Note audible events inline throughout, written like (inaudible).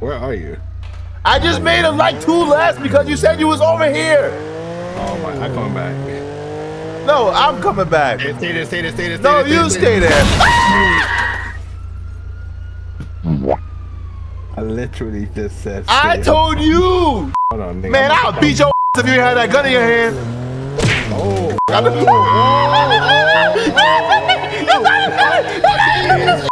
Where are you? I just made it like two less because you said you was over here. Oh my! I'm coming back. No, I'm coming back. Stay there. Stay there. Stay there. Stay No, stay you stay there. I literally just said. I told you, Hold on, nigga. man. I'll beat your ass if you had that gun in your hand. Oh. (laughs) I know- oh.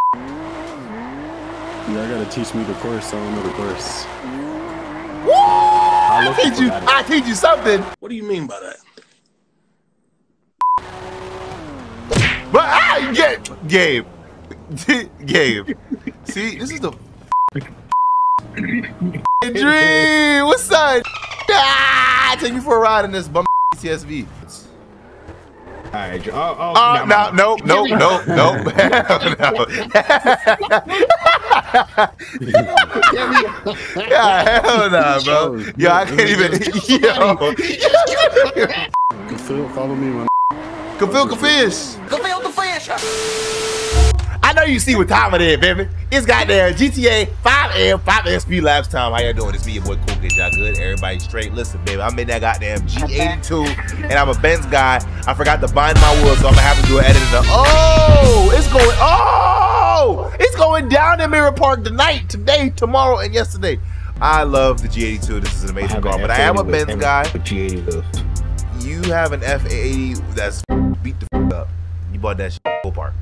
Y'all gotta teach me the course. I don't know the course. Woo! I look teach you. for that. I teach you something. What do you mean by that? But I get Gabe. (laughs) Gabe. See, this is the (laughs) dream. What's up? Ah, take me for a ride in this bum (laughs) CTSV. All right. Oh. Oh. Uh, nah, no, no, no, no, no, no. Yeah, hell nah, bro. Yo, I can't even. (laughs) Yo, Good feel, follow me when Kafil Kafish. Kafil Kafish. I know you see what time it is, baby. It's goddamn GTA 5M, 5M speed laps time. How y'all doing? It's me, your boy Cool Kid. Y'all good? Everybody straight? Listen, baby, I'm in that goddamn G82, and I'm a Benz guy. I forgot to bind my wheels, so I'm gonna have to do an edit of the. Oh, it's going. Oh, it's going down in Mirror Park tonight, today, tomorrow, and yesterday. I love the G82. This is an amazing car, but I am a Benz guy. G80. You have an F80 that's beat the f- up. You bought that shit at Park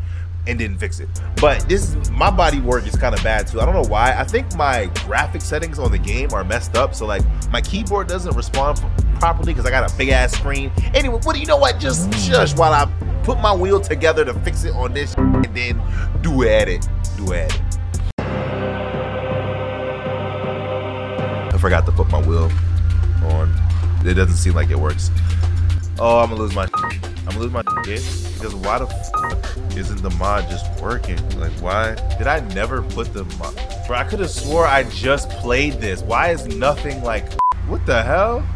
and didn't fix it. But this is my body work is kind of bad too. I don't know why. I think my graphic settings on the game are messed up. So like my keyboard doesn't respond properly because I got a big ass screen. Anyway, what do you know? What? Just shush while I put my wheel together to fix it on this and then do at it. Do at it. I forgot to put my wheel on. It doesn't seem like it works. Oh, I'm gonna lose my. I'm gonna my kid because why the f- isn't the mod just working? Like, why did I never put the mod? Bro, I could have swore I just played this. Why is nothing like? What the hell?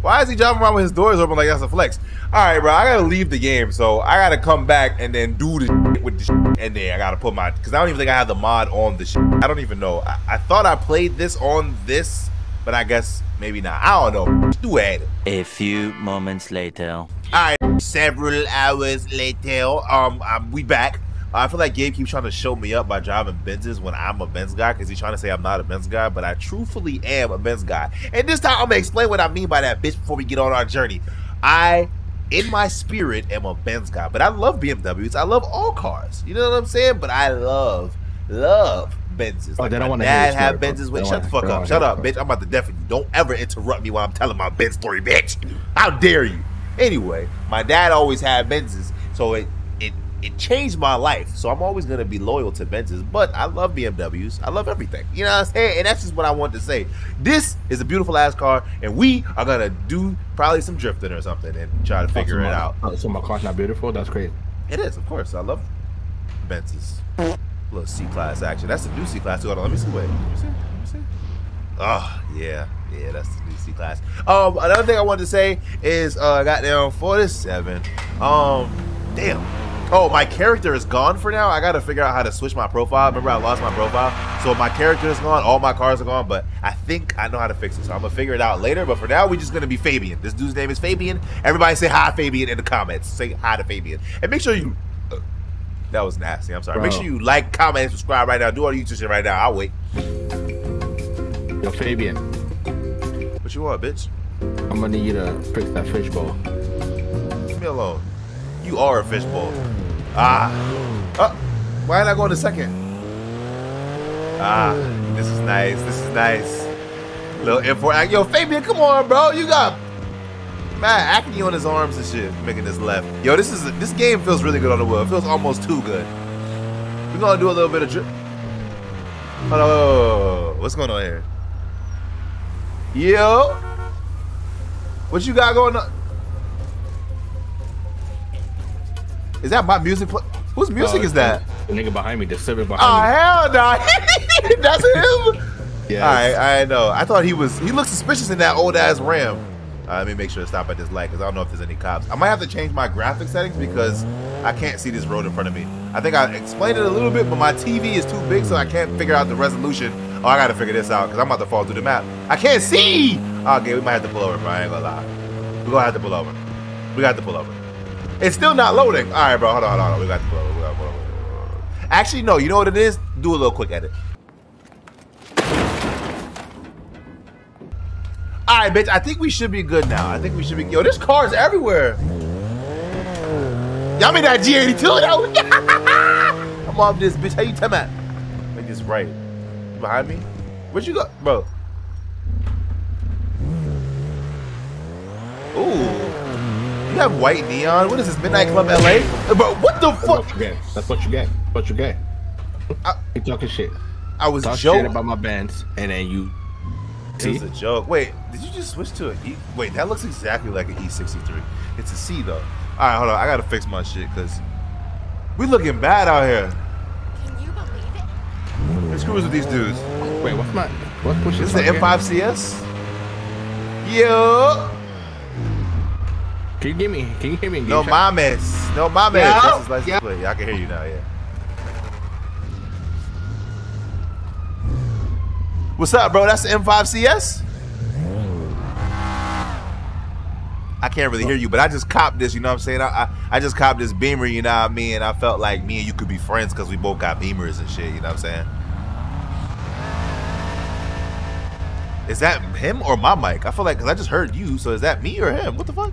Why is he driving around with his doors open like that's a flex? All right, bro, I gotta leave the game, so I gotta come back and then do the shit with the shit, and then I gotta put my because I don't even think I have the mod on the shit. I don't even know. I, I thought I played this on this, but I guess maybe not. I don't know. Do it. A few moments later. All right, several hours later, um, um we back. I feel like Gabe keeps trying to show me up by driving Benzes when I'm a Benz guy because he's trying to say I'm not a Benz guy, but I truthfully am a Benz guy. And this time I'm gonna explain what I mean by that, bitch, before we get on our journey. I, in my spirit, am a Benz guy, but I love BMWs. I love all cars. You know what I'm saying? But I love, love Benzes. Oh, Like they don't wanna hear dad had story. Benzes. Wait, shut the fuck up. Shut up, bitch. I'm about to deafen you. Don't ever interrupt me while I'm telling my Benz story, bitch. How dare you? Anyway, my dad always had Benzes, so it it it changed my life. So I'm always gonna be loyal to Benzes, but I love BMWs. I love everything. You know what I'm saying? And that's just what I wanted to say. This is a beautiful ass car, and we are gonna do probably some drifting or something and try to figure it my- out. oh, So my car's not beautiful. That's great. It is, of course. I love Benzes. Little C class action. That's the new C class. Hold on, let me see. Wait, let me see. Let me see. Oh yeah, yeah, that's the new C class. Um, another thing I wanted to say is uh, I got down forty-seven. Um, damn. Oh, my character is gone for now. I got to figure out how to switch my profile. Remember, I lost my profile, so my character is gone. All my cars are gone, but I think I know how to fix it. So I'm gonna figure it out later. But for now, we're just gonna be Fabian. This dude's name is Fabian. Everybody say hi, Fabian, in the comments. Say hi to Fabian, and make sure you. That was nasty. I'm sorry. Make sure you like, comment, and subscribe right now. Do all the YouTube shit right now. I'll wait. Yo, Fabian, What you want, bitch? I'm gonna need you to fix that fishbowl. Leave me alone. You are a fishbowl. Ah. Oh, why did I go in a second? Ah, this is nice. This is nice. Little import. Yo, Fabian, come on, bro. You got mad acne on his arms and shit, making this left. Yo, this is this game feels really good on the wheel. It feels almost too good. We're gonna do a little bit of drip. Whoa. what's going on here? Yo, what you got going on? Is that my music? Whose music Oh, is that? The nigga behind me, the civic Oh behind ah, hell no! (laughs) That's him. me. All right, I know. I thought he was. He looked suspicious in that old ass Ram. Uh, let me make sure to stop at this light because I don't know if there's any cops. I might have to change my graphic settings because I can't see this road in front of me. I think I explained it a little bit, but my TV is too big, so I can't figure out the resolution. Oh, I gotta figure this out because I'm about to fall through the map. I can't see. Okay, we might have to pull over, bro. I ain't gonna lie. We're gonna have to pull over. We got to pull over. It's still not loading. All right, bro. Hold on, hold on. Hold on. We got to pull over. We got to pull over. Actually, no. You know what it is? Do a little quick edit. All right, bitch. I think we should be good now. I think we should be. Yo, this car's everywhere. Y'all made that G82 though. I'm off this bitch. How you tell that? Make this right. You behind me? Where'd you go, bro? Ooh. You have white neon? What is this, Midnight Club LA? Uh, bro, what the That's fuck? what you get. That's what you get. What you get. I- you talking shit. I was Talk joking. about my bands, and then you. It was a joke. Wait, did you just switch to an E? Wait, that looks exactly like an E63. It's a C though. All right, hold on. I gotta fix my shit because we looking bad out here. Can you believe it? Let's cruise with these dudes. Wait, what's my? What's pushing? This is the M5CS. Yo, Can you give me? Can you hear me? no gear mames, no mames. Yeah, This is license yeah. plate. Yeah, I can hear you now. Yeah. What's up, bro? That's the M5CS. I can't really hear you, but I just copped this. You know what I'm saying? I I, I just copped this Beamer. You know what I mean? And I felt like me and you could be friends because we both got Beamers and shit. You know what I'm saying? Is that him or my mic? I feel like because I just heard you. So is that me or him? What the fuck?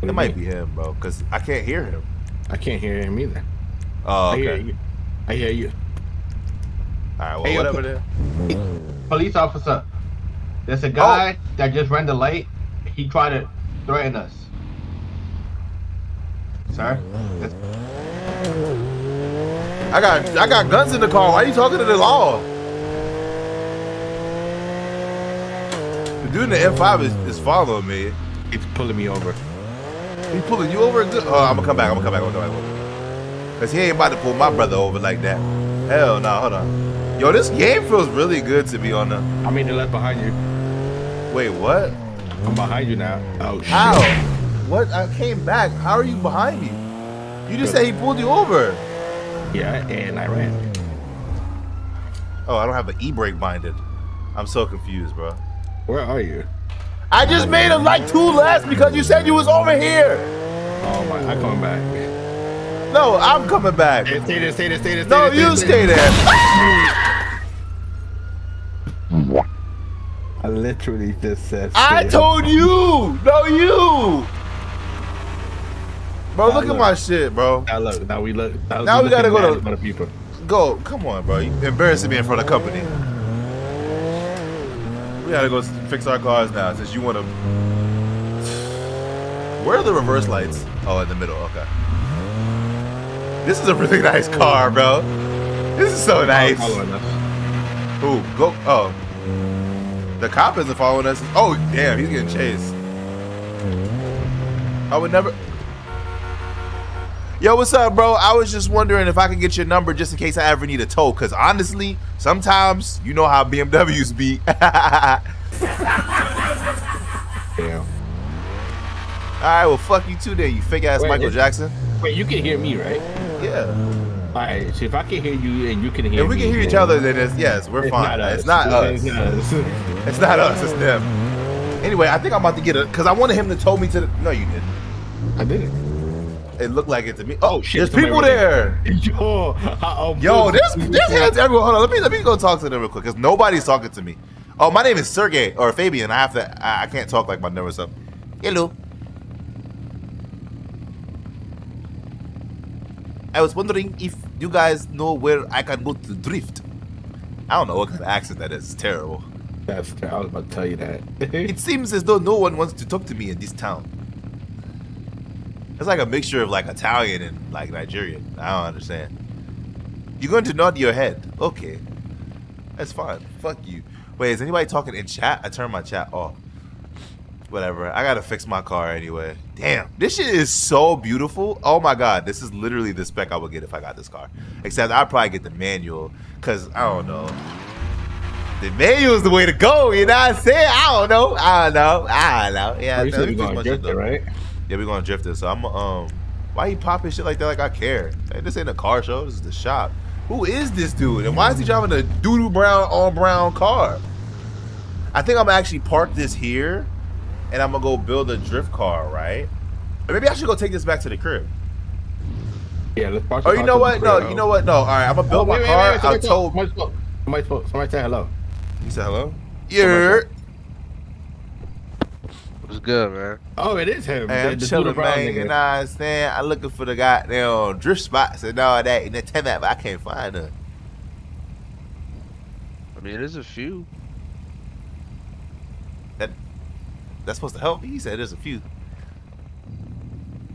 What It might mean? be him, bro, because I can't hear him. I can't hear him either. Oh, I hear you. I hear you. All right, well, Hey, whatever. put- then. (laughs) Police officer. There's Oh. a guy oh. that just ran the light. He tried to threaten us. Sir? That's- I got I got guns in the car. Why are you talking to the law? The dude in the F5 is, is following me. He's pulling me over. He pulling you over? Oh, I'm gonna come back. I'm gonna come back. I'm gonna come back. Cause he ain't about to pull my brother over like that. Hell no. Hold on. Yo, this game feels really good to be on the. I mean, they're left behind you. Wait, what? I'm behind you now. Oh shit. How? What? I came back. How are you behind me? You just said he pulled you over. Yeah, and I ran. Oh, I don't have an e-brake binded. I'm so confused, bro. Where are you? I just made him like two less because you said you was over here. Oh my! I'm coming back. No, I'm coming back. Stay there. Stay there. Stay there. Stay No, there, you stay there. I literally just said. I stay. told you. No, you. Bro, look at my shit, bro. Now look. Now we look. Now, Now we gotta go to- other people. Go, come on, bro. You embarrassing me in front of company. We gotta go fix our cars now since you wanna. Where are the reverse lights? Oh, in the middle. Okay. This is a really nice car, bro. This is so nice. Who? Go. Oh. The cop isn't following us. Oh, damn. He's getting chased. I would never. Yo, what's up, bro? I was just wondering if I could get your number just in case I ever need a tow. Because honestly, sometimes you know how BMWs be. (laughs) All Damn. right, well, fuck you too, then, you fake ass Wait, Michael Jackson. Wait, you can hear me, right? Yeah. Mm. All right. So if I can hear you and you can hear If we me, can hear each other, then it's, yes, we're It's fine. not. It's not us. It's not us. It's not us. It's them. Anyway, I think I'm about to get it because I wanted him to tow me to the. No, you didn't. I did it. It looked like it to me. Oh, oh shit, There's people there. there. (laughs) Yo, I, Yo, there's (laughs) there's hands everywhere. Hold on, let me let me go talk to them real quick because nobody's talking to me. Oh, my name is Sergey or Fabian. I have to. I, I can't talk like my number's up. Hello. I was wondering if you guys know where I can go to drift. I don't know what kind of accent that is. It's terrible. That's. I was about to tell you that. (laughs) It seems as though no one wants to talk to me in this town. It's like a mixture of like Italian and like Nigerian. I don't understand. You're going to nod your head. Okay. That's fine. Fuck you. Wait, is anybody talking in chat? I turned my chat off. Whatever. I gotta fix my car anyway. Damn. This shit is so beautiful. Oh my god. This is literally the spec I would get if I got this car. Except I'd probably get the manual. Cause I don't know. The manual is the way to go, you know what I'm saying? I don't know. I don't know. I don't know. Yeah, you let said me we're gonna drift it, right? Yeah, we're gonna drift it. So I'm um Why he popping shit like that? Like I care. This ain't a car show. This is the shop. Who is this dude? And why is he driving a doo-doo brown on brown car? I think I'm actually parked this here, and I'm gonna go build a drift car, right? Or maybe I should go take this back to the crib. Yeah, let's park Oh, you know what? No, crib. you know what? No. All right, I'm gonna Oh, build wait, my wait, car. wait, I somebody told. Somebody spoke. Somebody spoke. Somebody say hello. You said hello. Yeah. What's good, man? Oh, it is him. Hey, I'm the chilling, man. nigga. You know what I'm saying? I'm looking for the goddamn drift spots and all that and the ten map, but I can't find none. I mean, there's a few. That's supposed to help. He said there's a few.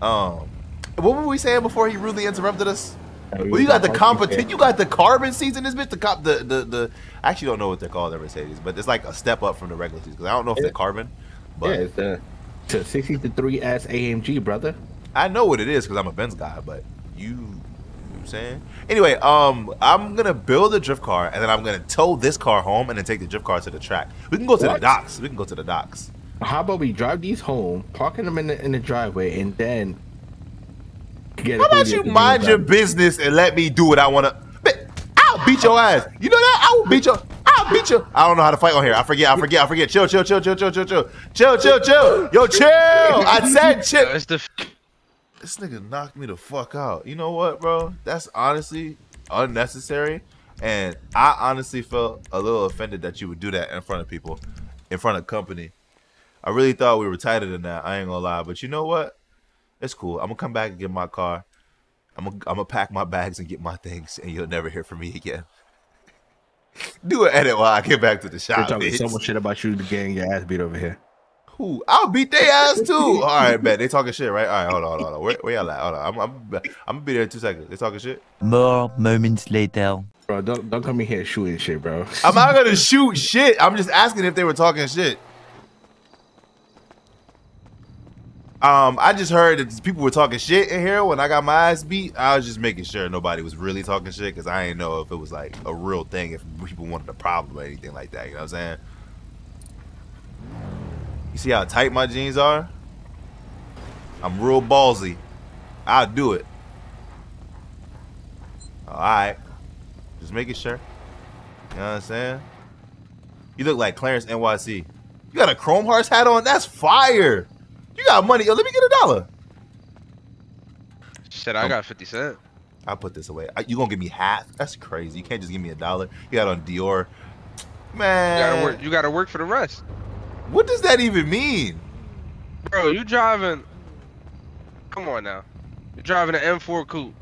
Um, what were we saying before he rudely interrupted us? Oh, Well, you got the competition. You got the carbon seats in this bitch. The cop, the the the. I actually don't know what they're called, the Mercedes, but it's like a step up from the regular seats because I don't know if they're carbon, but Yeah, it's the to 63 S AMG, brother. I know what it is because I'm a Benz guy. But you, you know what I'm saying. Anyway, um, I'm gonna build a drift car and then I'm gonna tow this car home and then take the drift car to the track. We can go to the docks. We can go to the docks. How about we drive these home, parking them in the in the driveway, and then get. How about you mind your business and let me do what I wanna? I'll beat your ass. You know that? I will beat your. I'll beat you. I don't know how to fight on here. I forget. I forget. I forget. Chill, chill, chill, chill, chill, chill, chill, chill, chill, chill. Yo, chill. I said (laughs) chill. It's the This nigga knocked me the fuck out. You know what, bro? That's honestly unnecessary. And I honestly felt a little offended that you would do that in front of people, in front of company. I really thought we were tighter than that. I ain't gonna lie. But you know what? It's cool. I'm gonna come back and get my car. I'm gonna, I'm gonna pack my bags and get my things, and you'll never hear from me again. (laughs) do an edit while I get back to the shop. They're shop, talking so much shit about you getting your ass beat over here. Who? I'll beat their ass too. All right, man. They talking shit, right? All right, hold on, hold on. Where, where y'all at? Hold on. I'm, I'm, I'm gonna be there in two seconds. They talking shit. More moments later. Bro, don't don't come in here shooting shit, bro. I'm not gonna (laughs) shoot shit. I'm just asking if they were talking shit. Um, I just heard that people were talking shit in here when I got my ass beat. I was just making sure nobody was really talking shit because I didn't know if it was like a real thing, if people wanted a problem or anything like that. You know what I'm saying? You see how tight my jeans are? I'm real ballsy. I'll do it. All right. Just making sure. You know what I'm saying? You look like Clarence NYC. You got a Chrome Hearts hat on? That's fire. You got money. Yo, let me get a dollar. shit. I got 50 cent. I'll put this away. Uh, You gonna give me half? That's crazy. You can't just give me a dollar. You got on Dior. Man. You gotta work. You gotta work for the rest, What does that even mean? bro. You driving? Come on now. You're driving an M4 coupe.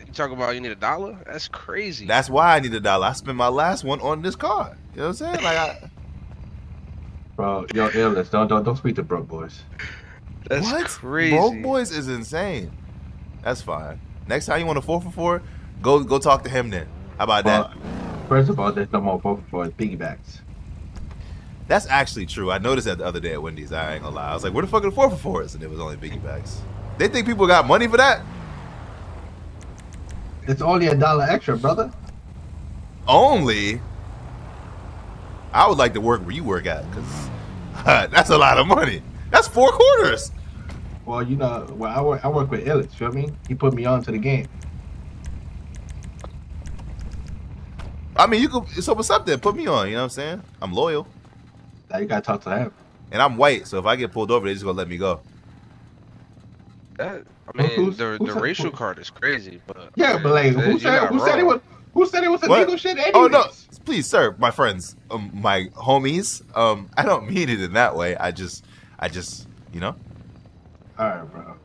You talk about you need a dollar? That's crazy. That's why I need a dollar. I spent my last one on this car. You know what I'm saying? Like I (laughs) Bro, yo, illness. Don't don't don't speak to broke boys. That's what? crazy. Broke boys is insane. That's fine. Next time you want a four for four, go go talk to him then. How about that? First of all, there's no more broke boys piggybacks. That's actually true. I noticed that the other day at Wendy's. I ain't gonna lie. I was like, where the fuck are the four for fours? And it was only biggie bags. They think people got money for that? It's only a dollar extra, brother. Only. I would like to work where you work at, cause (laughs) that's a lot of money. That's four quarters. Well, you know, well, I work I work with Illich. Feel me? He put me on to the game. I mean, you could. So what's up then? Put me on. You know what I'm saying? I'm loyal, Now you gotta talk to him. and I'm white. So if I get pulled over, they just gonna let me go. That, I mean, Who's- the who's the that racial for? card is crazy, but Yeah, but like, who you're said not who said it was who said it was What? illegal shit? Anyways? Oh no, please, sir, my friends, um, my homies. Um, I don't mean it in that way. I just, I just, you know. All right, bro.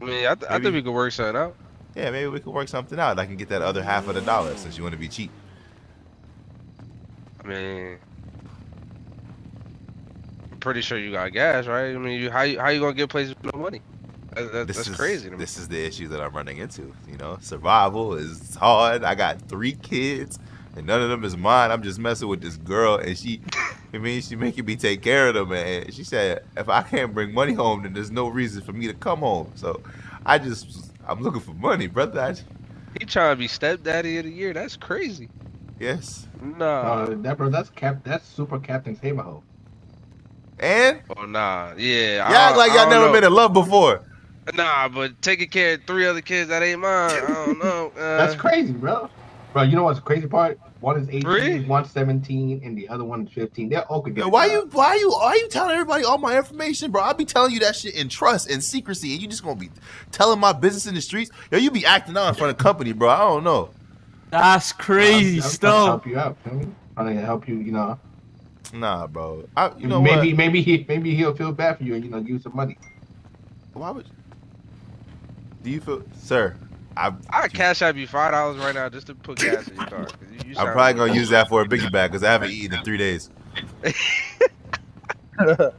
I mean, I, th- I think we could work something out. Yeah, maybe we could work something out. I can get that other half of the dollar since you want to be cheap. I mean, I'm pretty sure you got gas, right? I mean, you how you, how you gonna get places with no money? That, that, This that's is crazy. To me. This is the issue that I'm running into. You know, survival is hard. I got three kids, and none of them is mine. I'm just messing with this girl, and she, I mean, she making me take care of them. And she said, if I can't bring money home, then there's no reason for me to come home. So, I just, I'm looking for money, brother. I, He trying to be stepdaddy of the year. That's crazy. yes. Nah. Uh, that bro, that's cap. That's super Captain Save-a-ho. And Oh nah, yeah. y'all act like y'all never been in love before. Nah, but taking care of three other kids that ain't mine. I don't know. Uh, (laughs) That's crazy, bro. Bro, you know what's the crazy part? One is 18, Three? one's 17, and the other one is 15. They're all could get Yo, why job. you why you why you telling everybody all my information, bro? I'll be telling you that shit in trust and secrecy, and you just gonna be telling my business in the streets. Yo, you be acting out in front of company, bro. I don't know. That's crazy I'm, I'm trying to stuff. help you out. Feel me? Trying to help you. You know, Nah, bro. I, you know maybe what? maybe he maybe he'll feel bad for you and you know give you some money. Why would? Do you feel, sir? I I cash out you five dollars right now just to put gas in your car. 'cause You, you I'm probably like- gonna use that for a biggie bag because I haven't eaten in three days. (laughs) Why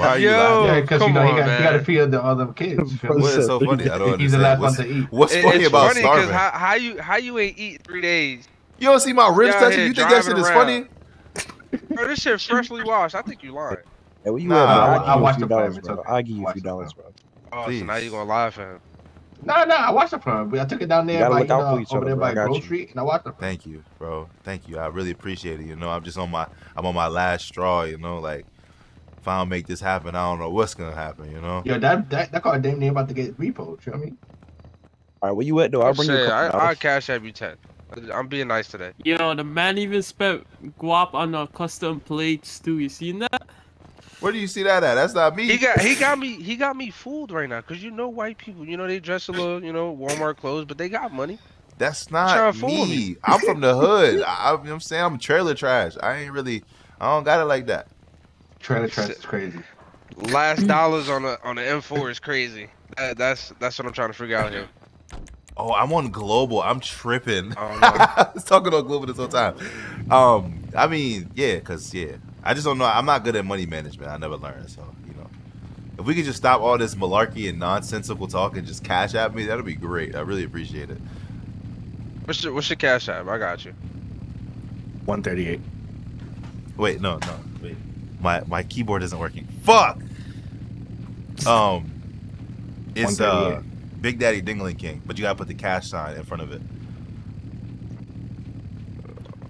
are you Yo, laughing? yeah, because you come know he got, he man. got to feed the other kids. (laughs) What is so funny? I don't He's the understand. last one to eat. what's It- funny it's about funny starving? how, how you how you ain't eat three days, you don't see my ribs Y'all touching? You think that shit driving is funny? bro. This shit freshly washed. I think you lying. Hey, where you Nah, at, bro? I- I'll I give you a watched few the dollars, bro. I'll give you a few dollars, bro. Oh, Please. so now you gonna lie for him? No, no, I watched it from him. I took it down there gotta by, look you out for know, each over other, there bro. I by got Grove. Street, and I watched the it. Thank you, bro. Thank you. I really appreciate it. You know, I'm just on my I'm on my last straw. You know, like if I don't make this happen, I don't know what's gonna happen. You know. Yo, that that that car damn near about to get repoed. You know what I mean? All right, where you at, though? I'll bring you Shit, couple I, I dollars. cash out you ten. I'm being nice today. Yo, the man even spent guap on the custom plates too. You seen that? Where do you see that at? That's not me. He got he got me he got me fooled right now because you know white people you know they dress a little you know Walmart clothes but they got money. That's not to fool me. me. I'm from the hood. (laughs) I, I'm, I'm saying I'm trailer trash. I ain't really. I don't got it like that. Trailer trash is crazy. Last (clears throat) dollars on the on the M4 is crazy. That, that's that's what I'm trying to figure out here. Oh, I'm on global. I'm tripping. I don't. (laughs) I was talking on global this whole time. Um, I mean, yeah, cause yeah, I just don't know. I'm not good at money management. I never learned. So you know, if we could just stop all this malarkey and nonsensical talk and just cash at me, that'd be great. I really appreciate it. What's your what's your cash app? I got you. 138. Wait, no, no, wait. My my keyboard isn't working. Fuck. Um, it's uh, Big Daddy Dingling King, but you gotta put the cash sign in front of it.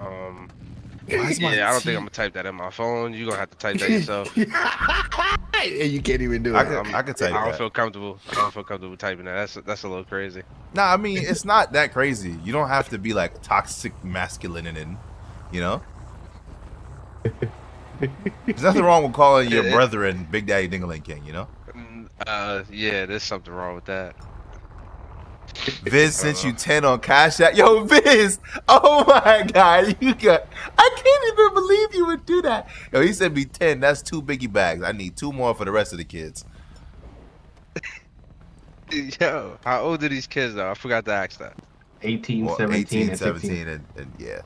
Um, Why is my yeah, I don't T- think I'm gonna type that in my phone. You are gonna have to type that yourself. (laughs) and you can't even do it. I could, I could type I don't that. feel comfortable. I don't feel comfortable typing that. That's that's a little crazy. Nah, I mean it's not that crazy. You don't have to be like toxic masculine and you know. There's nothing wrong with calling your It- it- brethren Big Daddy Dingling King, you know. Mm, Uh, yeah, there's something wrong with that. Viz sent you ten on Cash App. Yo, Viz! Oh my God, you got! I can't even believe you would do that. Yo, he sent me ten. That's two biggie bags. I need two more for the rest of the kids. (laughs) Yo, how old are these kids though? I forgot to ask that. 18, Well, 17, 18, and 17, and, and yeah,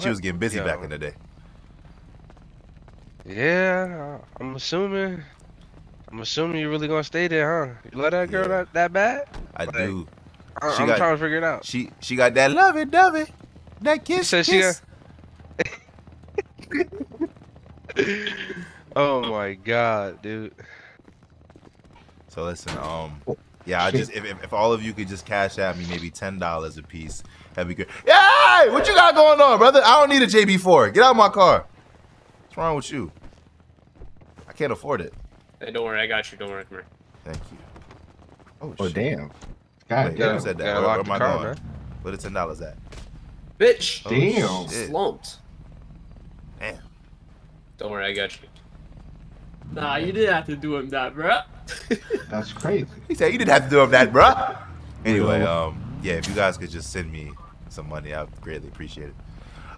she was getting busy Yo. back in the day. Yeah, I'm assuming. I'm assuming you're really gonna stay there, huh? You love that girl that, that bad? I Like, do. I, got- trying to figure it out. She she got that lovey dovey, that kiss. said she kiss. (laughs) Oh my god, dude. So listen, um, yeah, I just if, if, if all of you could just cash out me maybe ten dollars a piece, that'd be good. Yeah, what you got going on, brother? I don't need a JB4. Get out of my car. What's wrong with you? I can't afford it. Hey, don't worry, I got you. Don't worry, come here. Thank you. Oh, Oh shit. damn. God Wait, damn. who said that? gotta Where, where am I car, going? man. Where the ten dollars at? Bitch, Oh, Damn. shit. slumped. Damn. Don't worry, I got you. Nah, you didn't have to do him that, bro. (laughs) That's crazy. He said you didn't have to do him that, bruh. Anyway, um, yeah, if you guys could just send me some money, I'd greatly appreciate it.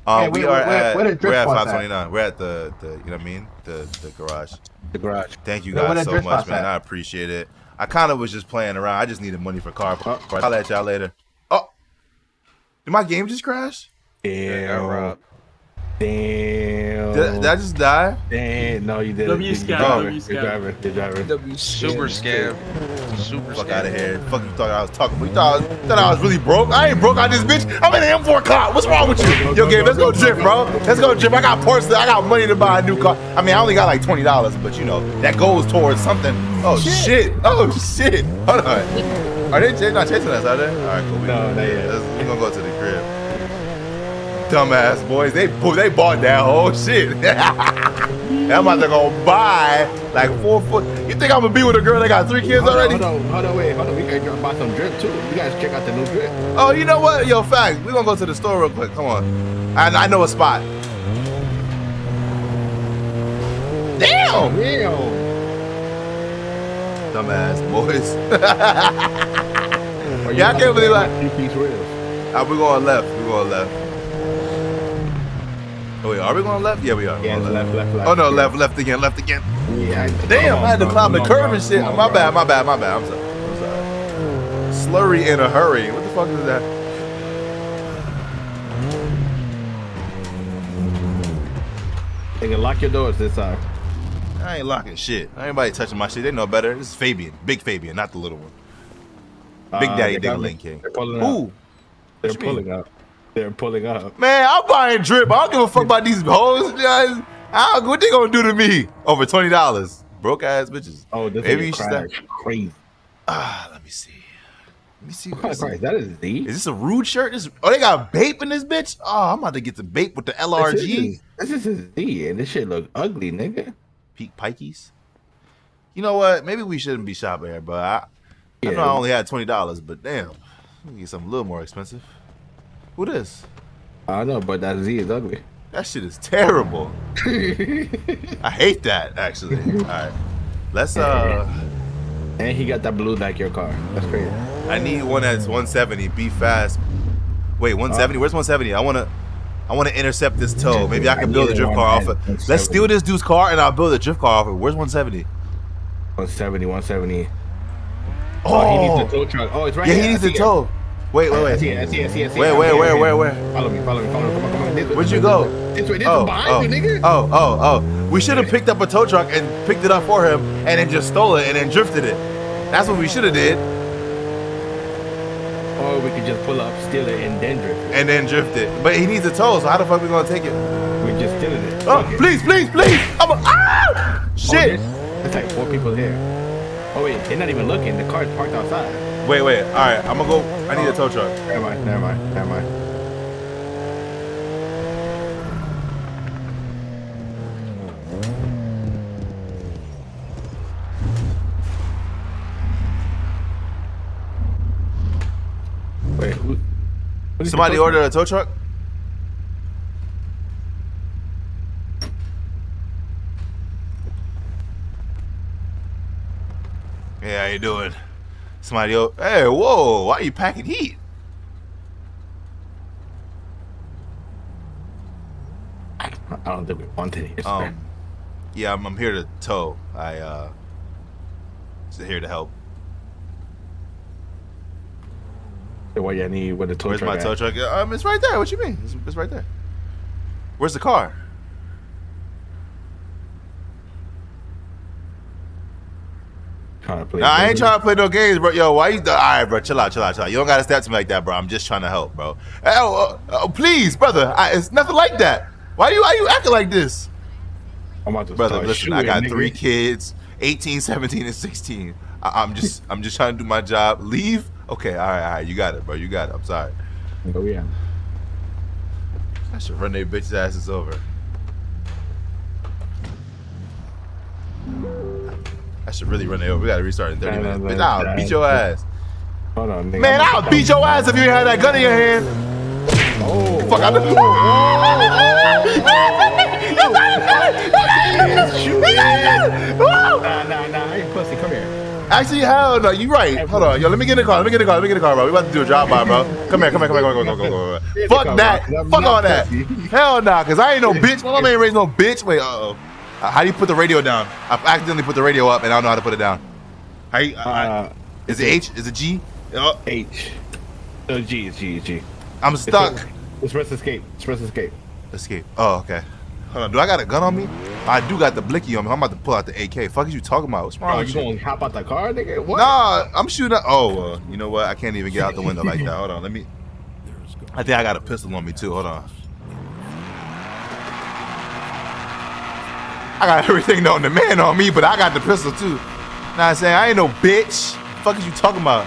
Um, Hey, we where- are where- at where the drip we're at spots at? 529. We're at the the you know what I mean the the garage. The garage. Thank you guys so much, man. at? I appreciate it. I kind of was just playing around. I just needed money for car. Oh. Uh-huh. I'll at y'all later. Oh, did my game just crash? Yeah, got Damn. robbed. Did, did I just die? Damn. No, you didn't. W You're scam, driving. W You're scam. driving. You're driving. Super scam. Super Fuck scam. out of here. Fuck you thought I was talking. You thought, I was- thought I was really broke? I ain't broke. I this bitch. I'm in an M4 car. What's wrong with you? Yo, game, let's go drift, bro. Let's go drift. I got Porsche. I got money to buy a new car. I mean, I only got like twenty dollars, but you know that goes towards something. Oh shit. Oh shit. Hold on. Are they ch- not chasing us? Are they? All right, cool. We, No, not yet. let's- we gonna go to the crib. Dumbass boys. They they bought that whole shit. I'm about to go buy like four foot. You think I'm gonna be with a girl that got three kids Hold on, already? hold on, hold on, wait, hold on. We gotta buy some drip too. You guys check out the new drip. Oh, you know what? Yo, fact. We gonna go to the store real quick. Come on. I, I know a spot. Damn! Damn. Dumbass boys. (laughs) yeah, I can't believe like. Three piece ribs. Uh, we're going left. We're going left. Oh wait, are we going left? Yeah, we are. Yeah, left, left, left. Oh no, left, left again, left again. Yeah. I- Damn, come I had to climb the curb and shit. on, My bad, my bad, my bad. I'm sorry. I'm sorry. Slurry in a hurry. What the fuck is that? Nigga, lock your doors this time. I ain't locking shit. Anybody touching my shit, they know better. This is Fabian, big Fabian, not the little one. Big Uh, Daddy they got me. Dingaling King. They're pulling. Ooh, They're you mean? pulling up. They're pulling up. man, I'm buying drip. I don't give a fuck about these hoes. guys. I don't- what they gonna do to me? Over twenty dollars, broke ass bitches. Oh, this Maybe you should start- Crazy. Ah, let me see. Let me see. What What Christ, that is Z. Is this a rude shirt? This, oh, they got a vape in this bitch. Oh, I'm about to get the vape with the This LRG. is, this is a Z, and this shit look ugly, nigga. Peak Pikeys. You know what? Maybe we shouldn't be shopping here, but I, I know I only had twenty dollars, but damn, let me get something a little more expensive. Who this? I know, but that Z is ugly. That shit is terrible. (laughs) I hate that actually. All right, let's. uh And he got that blue like your car. That's crazy. I need one that's 170. Be fast. Wait, 170. Where's 170? I wanna. I want to intercept this tow. Maybe I I can build a drift car off it. Let's steal this dude's car and I'll build a drift car off it. Where's 170? 170, 170. Oh, Oh, he needs a tow truck. Oh, it's right here. yeah, here. he needs a it. Wait, wait, I see wait. it, I see it, I see it, I see it. Wait, wait, here, where, where, where? Follow me, follow me, follow me. Come on, come on. This Where'd you go? this way. This Oh, way behind oh, you, nigga. oh, oh, oh. We should have picked up a tow truck and picked it up for him and then just stole it and then drifted it. That's what we should have did Or we could just pull up, steal it, and then drift. It. And then drift it. But he needs a tow, so how the fuck we gonna take it? We're just stealing it. Oh, it. please, please, please! I'm a, ah! Oh, Shit! there's, there's like four people here. Oh wait, they're not even looking. The car's parked outside. Wait, wait. All right, I'm gonna go. I need a tow truck. Never mind, never mind, never mind. Wait, who? Somebody ordered a tow truck. Yeah, how you doing? Somebody, o- hey, whoa! Why are you packing heat? I don't think we want it. Um, yeah, I'm, I'm here to tow. I uh, here to help. What you need with the tow Where's truck? my tow truck? Um, it's right there. What you mean? It's, it's right there. Where's the car? Trying to play. Nah, I ain't trying to play no games, bro. Yo, why you? All right, bro. Chill out, chill out, chill out. You don't gotta step to me like that, bro. I'm just trying to help, bro. Oh, oh, oh, please, brother. I, it's nothing like that. Why you? Why you acting like this, I'm about to brother? Listen, I got nigga. three kids, 18, 17, and 16. I, I'm just, I'm just trying to do my job. Leave. Okay, all right, all right. You got it, bro. You got it. I'm sorry. Oh yeah. I should run their bitch asses over. Should really run it over. We gotta restart in 30 Nah, nah, minutes. Bitch, I'll beat your ass. Hold on, nigga. Man, I'll beat your ass if you had that gun in your hand. Oh, Fuck, I Nah, nah, nah. I pussy. Come here. Actually, hell no. You right. Hold on, yo. Let me get in the car. Let me get in the car. Let me get in the car, bro. We about to do a drive by, bro. Come here. Come here. Come here. Come here. Come here. Come here. Fuck that. Fuck all that. Hell nah, cause I ain't no bitch. (laughs) My mama ain't raised no bitch. Wait. Uh oh. How do you put the radio down? I accidentally put the radio up, and I don't know how to put it down. How you, Uh, is it H? Is it G? Oh, H. Oh, G. It's G. It's G. I'm stuck. It's press escape. It's press escape. Escape. Oh, okay. Hold on. Do I got a gun on me? I do got the blicky on me. I'm about to pull out the AK. Fuck is you talking about? What's wrong Oh, you you? gonna hop out the car, nigga? What? Nah, I'm shooting. At, oh, uh, you know what? I can't even get out the window like that. (laughs) Hold on. Let me. I think I got a pistol on me too. Hold on. I got everything known to man on me, but I got the pistol too. Nah, I'm saying I ain't no bitch. Fuck is you talking about?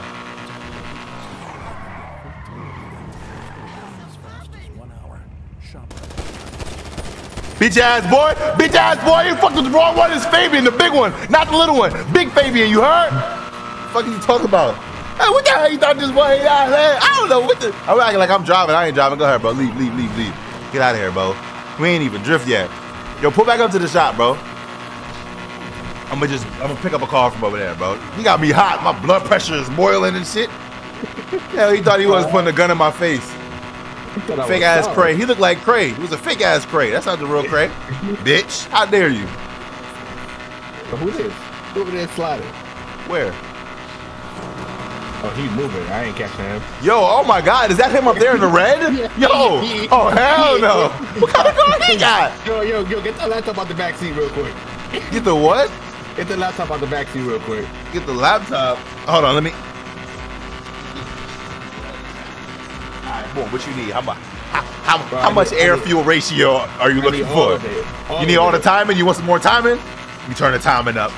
Bitch ass boy, bitch ass boy, you fucked with the wrong one. It's Fabian, the big one, not the little one. Big Fabian, you heard? What the fuck are you talking about? Hey, what the hell you thought this boy? I don't know what the. I'm acting like I'm driving. I ain't driving. Go ahead, bro. Leave, leave, leave, leave. Get out of here, bro. We ain't even drift yet. Yo, pull back up to the shop, bro. I'm gonna just, I'm gonna pick up a car from over there, bro. He got me hot. My blood pressure is boiling and shit. Hell, he thought he was putting a gun in my face. Fake ass sorry. Cray. He looked like Cray. He was a fake ass Cray. That's not the real Cray. (laughs) Bitch, how dare you? But who this? Who over there sliding? Where? Oh, he's moving. I ain't catching him. Yo, oh my God, is that him up there in the red? (laughs) Yo, oh hell no. (laughs) What kind of car he got? Yo, yo, yo, get the laptop out the back seat real quick. Get the what? Get the laptop out the back seat real quick. Get the laptop. Hold on, let me. All right, boy, what you need? How much? How, how, Bro, how much need- air need- fuel ratio are you I looking for? of it. All You need all the it. timing? You want some more timing? You turn the timing up.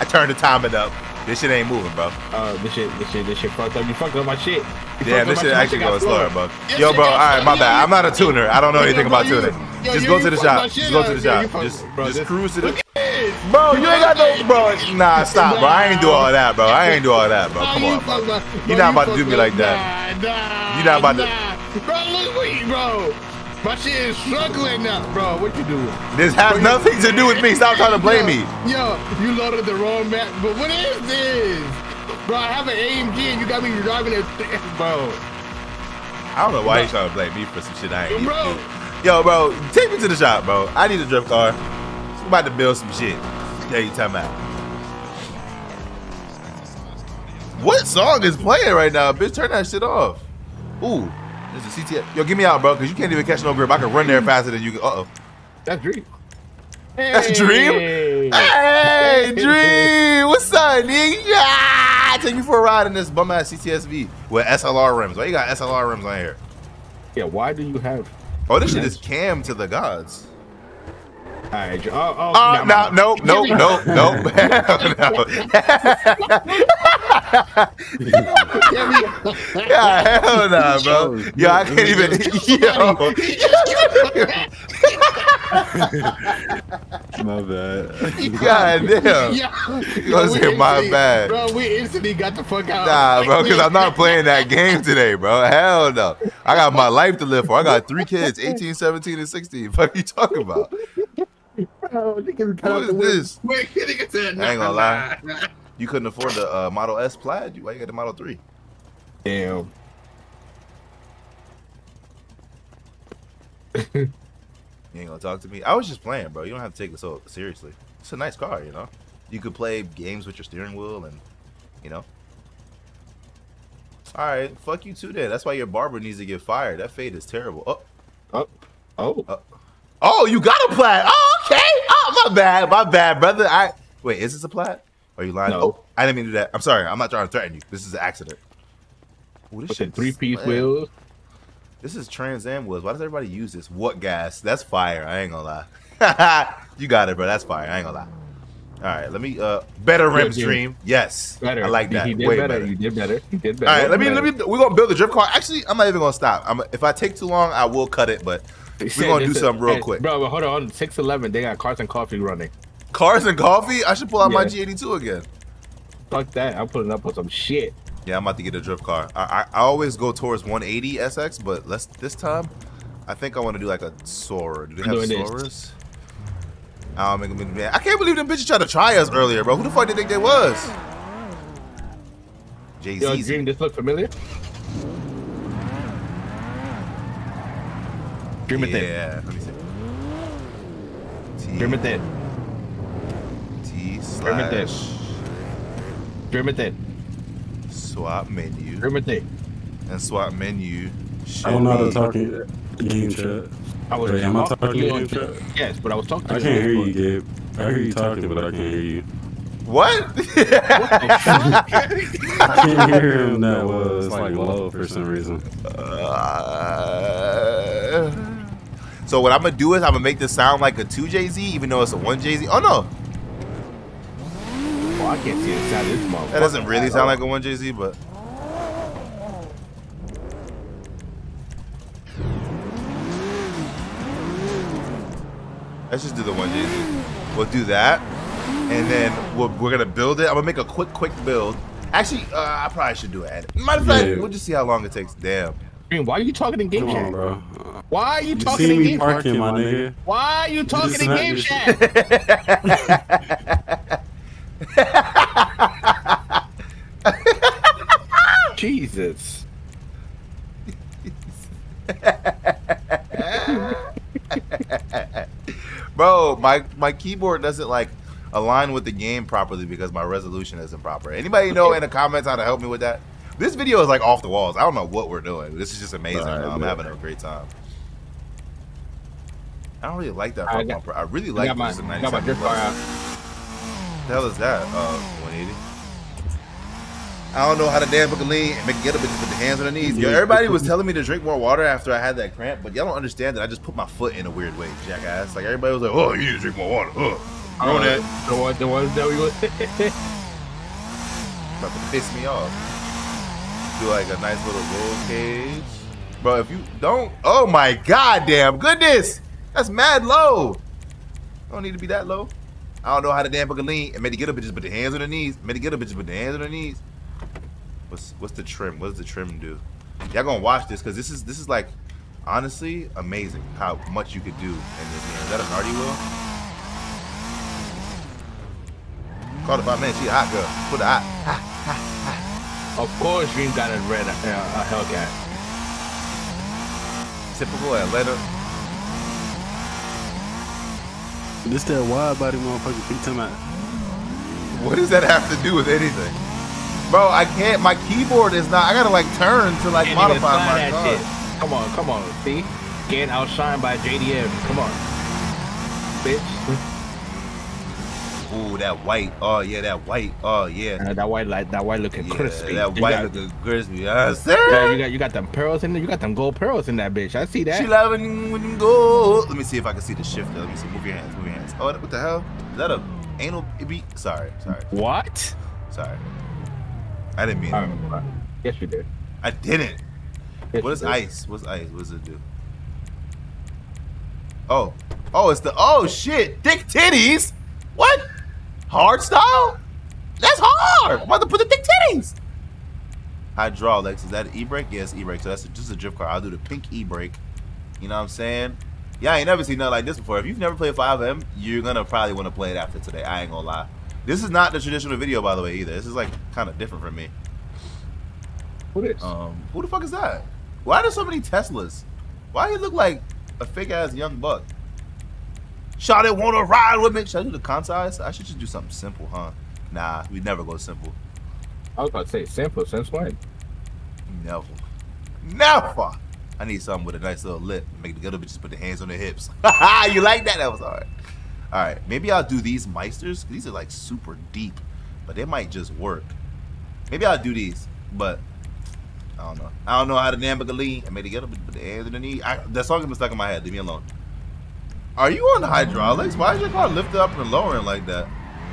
I turn the timing up. This shit ain't moving, bro. Uh, this shit, this shit, this shit fucked up. You fucked up my shit. You Yeah, this shit actually goes slower, bro. Yo, bro, all right, my bad. I'm not a tuner. I don't know anything about tuning. Just go to the shop. Just go to the shop. Just, bro, just cruise to the. Look at this. Bro, you ain't got no, bro. Nah, stop, bro. I ain't do all that, bro. I ain't do all that, bro. Come on, bro. You're not about to do me like that. You're not about to- Bro, look at me, bro. My shit is struggling now, bro. What you doing? This has nothing to do with me. Stop trying to blame me. Yo, you loaded the wrong map. But what is this? Bro, I have an AMG and you got me driving it, (laughs) bro. I don't know why you trying to blame me for some shit I ain't even Bro. Yo, bro, take me to the shop, bro. I need a drift car. I'm about to build some shit. Yeah, you talking about. What song is playing right now? Bitch, turn that shit off. Ooh, there's a CTS. Yo, get me out, bro, because you can't even catch no grip. I can run there mm. faster than you can. Uh-oh. That's Dream. That's Dream? Hey, (laughs) Dream! What's up, nigga? Yeah! Take me for a ride in this bum ass CTSV with SLR rims. Why you got SLR rims on here? Yeah, why do you have? Oh, this shit is cam to the gods. All right, oh, oh, uh, nah, no, (laughs) (laughs) no, no, no, no. No. Yeah, hell nah, bro. Yo, I can't even. Yo. My bad. God damn. You gonna say my bad. Bro, we instantly got the fuck out. Nah, bro, because I'm not playing that game today, bro. Hell no. I got my life to live for. I got three kids 18, 17, and 16. What are you talking about? Bro, niggas got the is this? Wait, nigga said, I ain't gonna lie. You couldn't afford the uh, Model S Plaid. Why you got the Model 3? Damn. (laughs) You ain't gonna talk to me. I was just playing, bro. You don't have to take it so seriously. It's a nice car, you know. You could play games with your steering wheel, and you know. All right, fuck you too. Then that's why your barber needs to get fired. That fade is terrible. Oh, Oh, oh. oh, you got a plaid. Oh, okay. Oh, my bad, my bad, brother. I wait. Is this a plaid? Are you lying? No. Oh, I didn't mean to do that. I'm sorry. I'm not trying to threaten you. This is an accident. Ooh, this With the shit's three piece slam. wheels. This is Trans Am wheels. Why does everybody use this? What gas? That's fire. I ain't gonna lie. (laughs) you got it, bro. That's fire. I ain't gonna lie. All right, let me uh better rims stream. Yes, Better. I like that. He did Way better. better. You did better. You did better. right, let me let me. We're gonna build a drift car. Actually, I'm not even gonna stop. I'm if I take too long, I will cut it. But we're gonna do something real quick. Bro, but hold on. Six eleven. They got cars and coffee running. Cars and coffee. I should pull out my G82 again. Fuck that. I'm putting up with some shit. Yeah, I'm about to get a drift car. I I, I always go towards 180 SX, but let's this time. I think I want to do like a Soarer. Do they I'm have. Soarers? I don't make man. I can't believe them bitches tried to try us earlier, bro. Who the fuck did they think they was? Jay Yo, Z. Dream, this look familiar? Dream it in. Yeah, let me see. Dream it in. T Dream it in. slash Dream it in. swap menu Dream and swap menu. I don't know how to talk in game chat. I was Wait, am I talking talking to you in game chat? Yes, but I was talking to I can't hear you, Gabe. I hear you talking, but I can't hear you. be- What? (laughs) I can't hear him that well. It's like low for some reason. Uh, so what I'm gonna do is I'm gonna make this sound like a two JZ, even though it's a one JZ. Oh no, I can't see the sound of this motherfucker. that doesn't really sound like a one JZ, but Let's just do the 180. We'll do that, and then we'll, we're gonna build it. I'm gonna make a quick, quick build. Actually, uh, I probably should do it. Matter of fact, Yeah. we'll just see how long it takes. Damn. Green, why are you talking in game Come on, chat? bro. Why are you You talking see in me game parking, my nigga. Why are you talking in game chat? (laughs) (laughs) Jesus. Bro, my my keyboard doesn't like align with the game properly because my resolution isn't proper. Anybody know in the comments how to help me with that? This video is like off the walls. I don't know what we're doing. This is just amazing. Alright, I'm man. having a great time. I don't really like that I got- I really I like got my, this got my drift car out. The hell is that? Uh, 180. I don't know how to damn fucking lean and make it get up and just put the hands on the knees. Yo, everybody was telling me to drink more water after I had that cramp, but y'all don't understand that I just put my foot in a weird way, jackass. Like everybody was like, "Oh, you need to drink more water." Oh, Oh, on that. The one, the ones that we was. (laughs) about to piss me off. Do like a nice little roll cage, bro. If you don't, oh my goddamn goodness, that's mad low. Don't need to be that low. I don't know how to damn fucking lean and maybe get up just put the hands on the knees. Maybe get up just put the hands on the knees. What's what's the trim? What does the trim do? Y'all gonna watch this because this is this is like honestly amazing how much you could do in this game. Is that a Nardi wheel? Call it five minutes. She a hot girl. Put the hot. of course, Dream got a red uh, a Hellcat. Typical Atlanta. This that wide body motherfucking feet time out. What does that have to do with anything? Bro, I can't. My keyboard is not. I gotta like turn to like Can't modify fly my that car. shit. Come on, come on. See? Getting outshined by JDM. Come on. Bitch. Ooh, that white. Oh yeah, that white. Oh yeah. Uh, that white light, that white looking Yeah, crispy. that You white got- looking crispy. Yes, Yeah, sir. you got you got them pearls in there. You got them gold pearls in that bitch. I see that. She loving when you go. Let me see if I can see the shifter. Let me see. Move your hands. Oh, what the hell? Is that a anal beat? Sorry, sorry, what? sorry. I didn't mean. it. Um, yes, you did. I didn't. Yes, What is did. ice? What's ice? What does it do? Oh, oh, it's the oh shit, thick titties. What? Hard style? That's hard. I'm about to put the thick titties. Hydraulics is that an e-brake? Yes, e-brake. So that's just a drift car. I'll do the pink e-brake. You know what I'm saying? Yeah, I ain't never seen nothing like this before. If you've never played FiveM, you're gonna probably want to play it after today. I ain't gonna lie. This is not the traditional video, by the way, either. This is like kind of different for me. Who? Um, who the fuck is that? Why are there so many Teslas? Why he look like a fake ass young buck? Shawty wanna ride with me? Should I do the consize? I should just do something simple, huh? Nah, we never go simple. I was about to say simple. Since when? Never. Never. I need something with a nice little lip. Make the other bitches put their hands on their hips. (laughs) you like that? That was alright. Alright, maybe I'll do these Meisters. These are like super deep, but they might just work. Maybe I'll do these, but I don't know. I don't know how to damn lean and make the other put the hands on the knee. I, that song been stuck in my head. Leave me alone. Are you on hydraulics? Why is your car lifted up and lowering like that?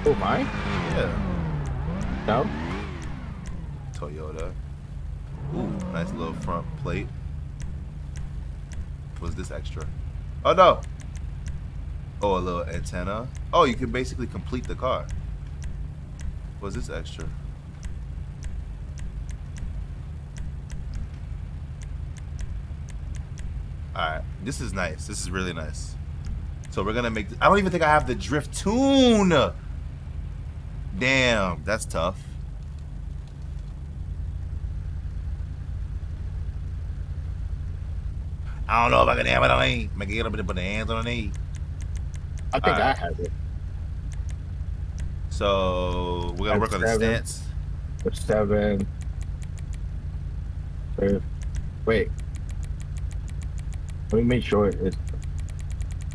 Oh my. Yeah. No. Toyota. Ooh, nice little front plate. Was this extra? Oh no. Oh, a little antenna. Oh, you can basically complete the car. Was this extra? Alright, this is nice. This is really nice. So we're gonna make. I don't even think I have the drift tune. Damn, that's tough. I don't know if I can have it on me. Make it up and put the hands on the knee. I think Alright. I have it. So we're gonna work on the Seven. stance. For seven. Five. Wait. Let me make sure it's.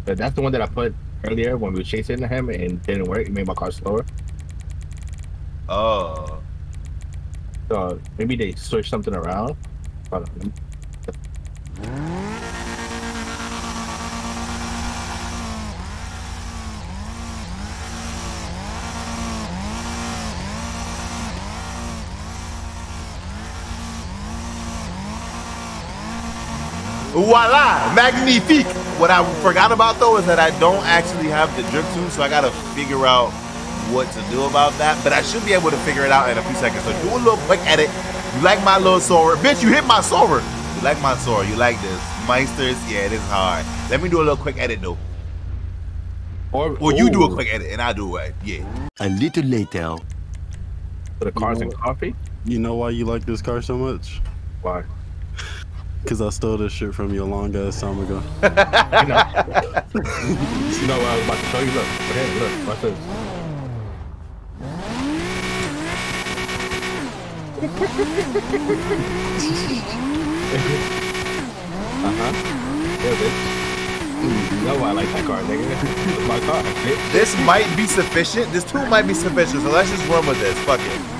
But that's the one that I put earlier when we were chasing him and it didn't work. It made my car slower. Oh, So maybe they switched something around. Hold on. Voila! Magnifique! What I forgot about though is that I don't actually have the drift tune, so I gotta figure out what to do about that. But I should be able to figure it out in a few seconds. So do a little quick edit. You like my little Soarer? Bitch, you hit my Soarer! You like my Soarer? You like this? Meisters? Yeah, it is hard. Let me do a little quick edit though. Or Well, you do a quick edit and I do it. Yeah. A little later. for the cars and coffee. You know why you like this car so much? Why? Cause I stole this shit from you a long ass time ago. (laughs) You know, (laughs) you know what I was about to show you. Look, right here, look, watch this. uh huh. Yeah, bitch. You know why I like that car, nigga. (laughs) It's my car. bitch. This might be sufficient. This tool might be sufficient. So let's just run with this. Fuck it.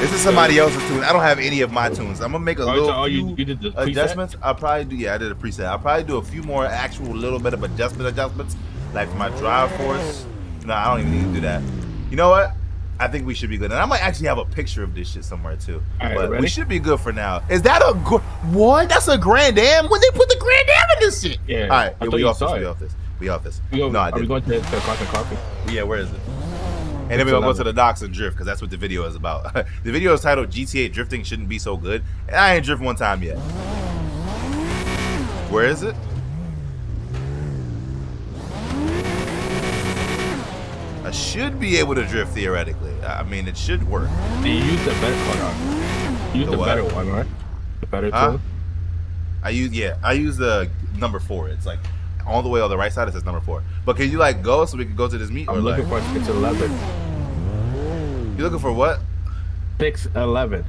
This is somebody else's tune. I don't have any of my tunes. I'm gonna make a Oh, little so- oh, you, you did the preset? adjustments. I'll probably do. Yeah, I did a preset. I'll probably do a few more actual little bit of adjustment adjustments, like my drive force. No, I don't even need to do that. You know what? I think we should be good. And I might actually have a picture of this shit somewhere too. Right, but ready? we should be good for now. Is that a what? That's a Grand Am? When they put the Grand Am in this shit? Yeah, All right, yeah, we off this. We off this. We off this. We go, No, I did. are we going to, and Coffee? Yeah, where is it? And then we're gonna go to the docks and drift because that's what the video is about. (laughs) the video is titled GTA Drifting Shouldn't Be So Good. And I ain't drift one time yet. Where is it? I should be able to drift theoretically. I mean, it should work. You use the better hold on. You use The the, better one, right? The better Huh? tool. I use yeah, I use the number four. It's like all the way on the right side. It says number four. But can you like go so we can go to this meet? I'm or looking like, for six eleven. you looking for what? Six eleven.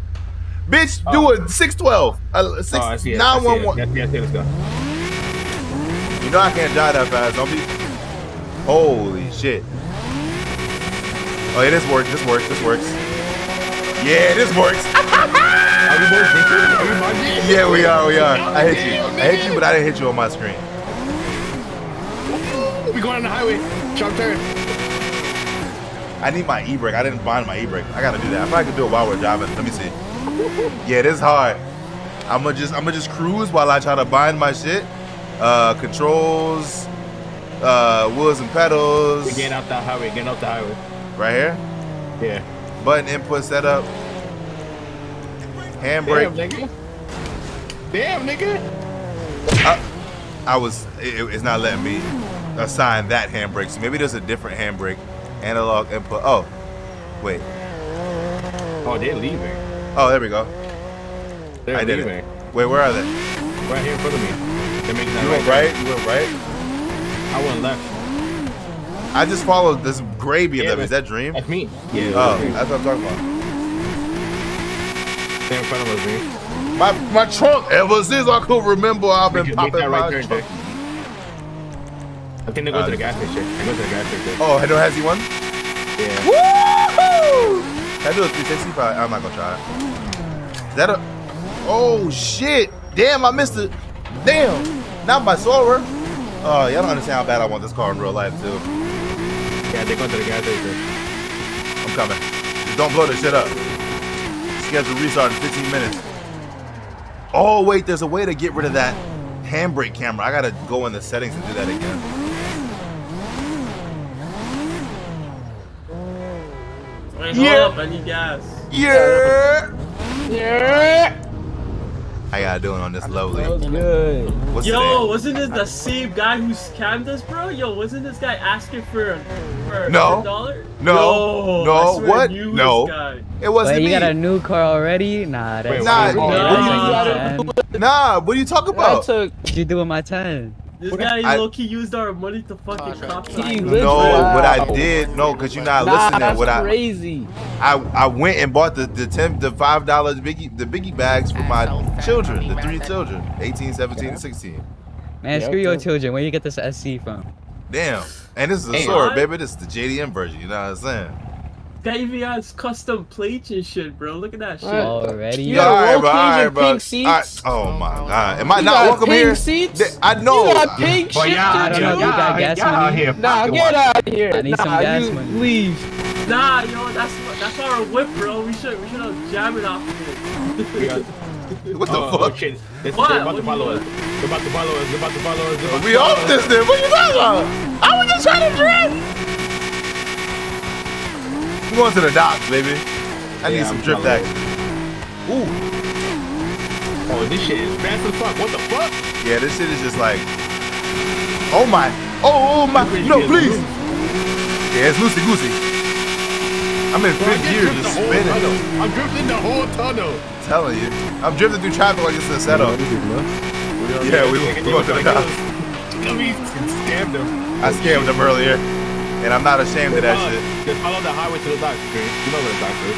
Bitch, Oh. do it six twelve. Uh, six Oh, I it. nine I see one it. one. Yes, yes, yes, let's go. You know I can't drive that fast. Don't be. Holy shit. Oh yeah, this works. This works. This works. Yeah, this works. (laughs) Are we both drinking? Everybody? yeah, we are. We are. I hit you. I hit you, but I didn't hit you on my screen. Going on the highway. Sharp turn. I need my e-brake. I didn't bind my e-brake. I gotta do that. I probably could do it while we're driving. Let me see. (laughs) Yeah, this is hard. I'm gonna just I'm gonna just cruise while I try to bind my shit. Uh, controls, uh, wheels and pedals. Getting out the highway. Getting out the highway. Right here. Yeah. Button input setup. Handbrake. Damn, nigga. Damn, nigga. I, I was. It, it's not letting me assign that handbrake. So maybe there's a different handbrake. Analog input. Oh, wait. Oh, they're leaving. Oh, there we go. They're I did leaving. it. Wait, where are they? Right here in front of me. They're making that You went right. right. You went right. I went left. I just followed this gray BMW. Yeah, Is that Dream? That's me. Yeah. Oh, that's that's what I'm talking about. They're in front of us, man. My my trunk. Ever since I could remember, I've been Make, make popping that my right turn, trunk. Jay. I think they go Uh, to the gas station. They go to the gas station. Oh, I know has he won? Yeah. Woo! Can I do a 360? Probably. I'm not gonna try it. Is that a? Oh shit! Damn, I missed it. Damn! Not my Soarer. Oh, y'all don't understand how bad I want this car in real life too. Yeah, they go to the gas station. I'm coming. Just don't blow this shit up. Schedule restart in 15 minutes. Oh wait, there's a way to get rid of that handbrake camera. I gotta go in the settings and do that again. Wait, Yeah. up, I need gas. Yeah. Yeah. How y'all doing on this lovely? Good. What's Yo, the name? wasn't this the same guy who scammed us, bro? Yo, wasn't this guy asking for for No. a dollar? No. Yo, No. I swear I What? No. This guy. It wasn't Wait, you me. got a new car already? Nah, that's Nah, crazy. what are you like gotta my 10. Nah, what are you talking about? took. What'd you do with my 10? This guy I- low key used our money to fucking cop He something. lit- No, what I did, no, cause you're not Nah, listening. that's What I, crazy. I, I went and bought the the ten, the five dollars biggie, the biggie bags for my children, the three children, 18, 17, and 16. Man, Yeah, screw your children. Where you get this SC from? Damn, and this is a Hey. Soarer, What? baby. This is the JDM version. You know what I'm saying? Guy even has custom plates and shit, bro. Look at that shit. Right. Already? You got alright, roll bro, cage alright, bro. pink seats? Alright, oh my oh, god, am I You not got welcome pink here? seats? Th- I know. You got pink shit y'all, I don't know, y'all, you got gas y'all out money? here Nah, fucking get with- out of here. I need nah, some gas you money. leave. Nah, yo, that's that's our whip, bro. We should we should have jammed it off of it. We got- (laughs) What the oh, fuck? Oh, shit. This, What? They're about to follow us. They're about to follow us. They're about to follow us. They're about We to follow off this then. What you talking about? I was just trying to drift. We going to the docks, baby. I need Yeah, some I'm drift following. action. Ooh. Oh, this shit is fast as fuck. What the fuck? Yeah, this shit is just like. Oh my. Oh, oh my. No, please. Yeah, it's loosey goosey. I'm in fifth gear, just spinning. tunnel. I'm drifting the whole tunnel. telling you. I'm drifting through traffic like it's a setup. Yeah, we, we going to the docks. Let me scam them. I scammed them earlier, and I'm not ashamed of that Follow- shit. Just follow the highway to the docks, Chris. You know where the docks is.